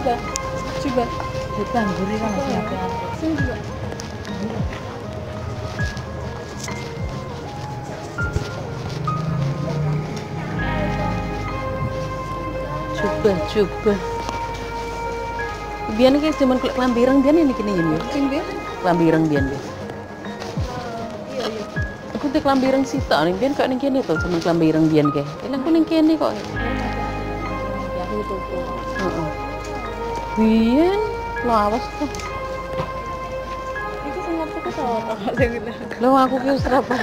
coba coba. Gurih kan masih apa sini juga. Coba coba. Biar kayak cuman kulit kelambi ireng biar ini kini ini. Sing dia? Kelambi ireng biar biar aku tuh kelambi ireng sih tak nih. Biar kok nih kini tuh cuman kelambi ireng biar kayak elang aku nih kini kok. Aku toko Heeh. biar lo awas tuh. Itu sing ngerti ku sapa sing lo aku kira serapa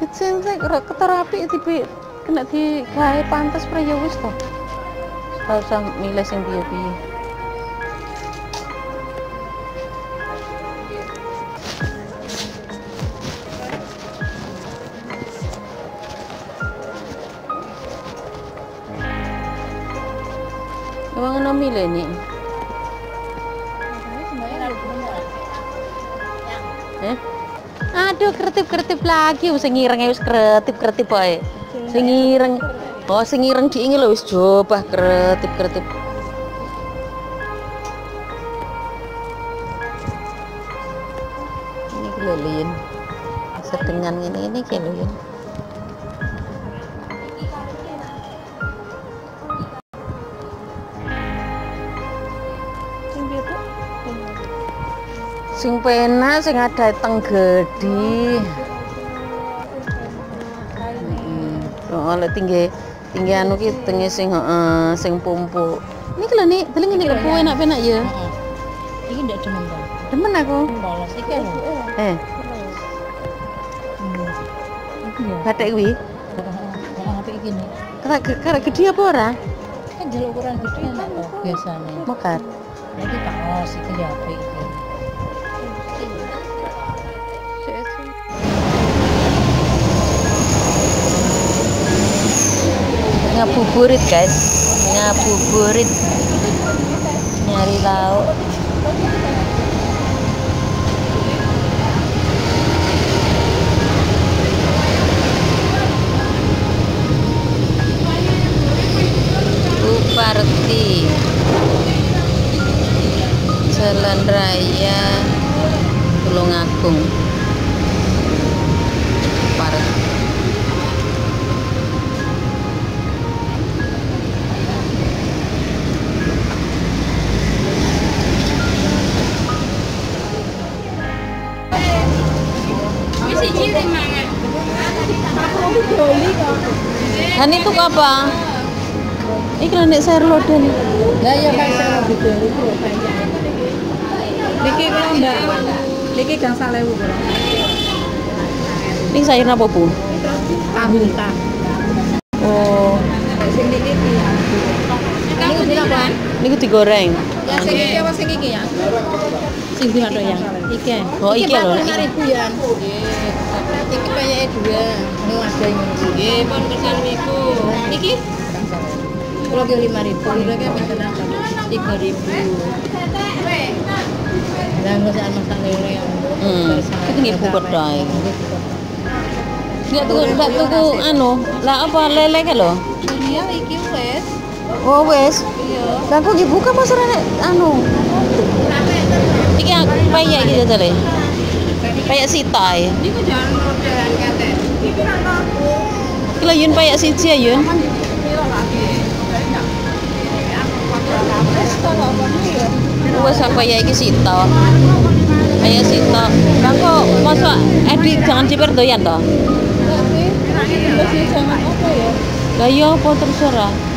itu sih keterapi tipe kena di kayak pantas pra ya wis toh. Gak usah milih sing piye-piye Emang ana milih nih? Eh? Aduh, kertip-kertip lagi wis ngireng wis kertip-kertip wae. Sing ngireng. Oh, sing ngireng diingi lho wis coba kertip-kertip. Ini ki lho Lin. Sedengan ngene ini ki lho Sing penak sing ada tenggedi. Oh, lek tinggi tinggi anu ki tinggi sing heeh sing pumpu. Niki lho nik, deling ini lepu enak penak ya. Ini ndak demen ta? Demen aku. Bolos iki lho. Eh, Iki batik kuwi. Heeh, apik iki nih. Karek gede apa ora? Kan ukuran gede enak kok biasanya. Mekat. Lagi kaos iki ya apik Ngabuburit, guys. Ngabuburit. Nyari lauk. Buparti Jalan Raya Tulungagung Dan itu apa? Iki lho nek sayur lodeh. Lah ya kan lebih dari itu. niki kula ndak? Niki gangsal ewu kula Ini sayur apa, Bu? tahu tak Oh, sing niki ki Ini ini digoreng. ya sing iki apa sing iki ya Sing di ada yang. Iki. Oh, iki lho. Lima ribu ya. Iki banyak dua. Ini ada yang ini. Nggih, pun kesan niku. Iki kalau ke lima ribu, pinter tiga ribu. Lah nggak usah masak lele yang Hmm, itu nggih bubur dae. Enggak tuku, enggak tuku anu, lah apa lele ke lho? Iya, iki wes. Oh, wes. Iya. Lah kok dibuka nek anu. Iki payak iki jajale. Payak sita ya. Niku jangan rodahan kate. Iki lho Yun payak siji ya Yun. Wes apa ya iki sita. Payak sita. Lah kok masa Edi jangan ciper doyan to? masih jangan apa ya Lah iya apa terserah.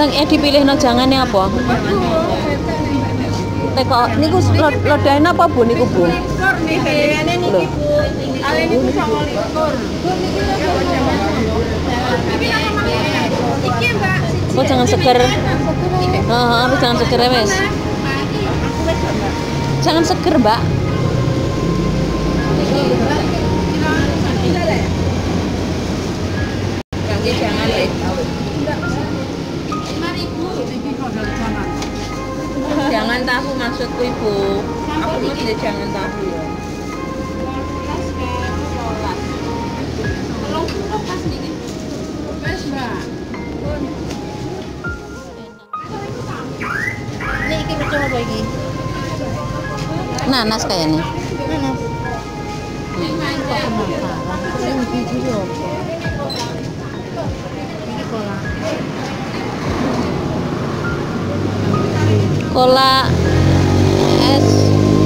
Dan eh dipilih no jangannya apa? Teko niku lo- lodain apa Bu niku Bu? Lho. Oh jangan seger. Heeh, oh, jangan seger ya, wes. Jangan seger, Mbak. Kangge jangan Jangan tahu maksudku ibu. Aku mau tidak jangan tahu ya. Nanas kayaknya. Nanas. Kok? Ini biji lho. Ini cola es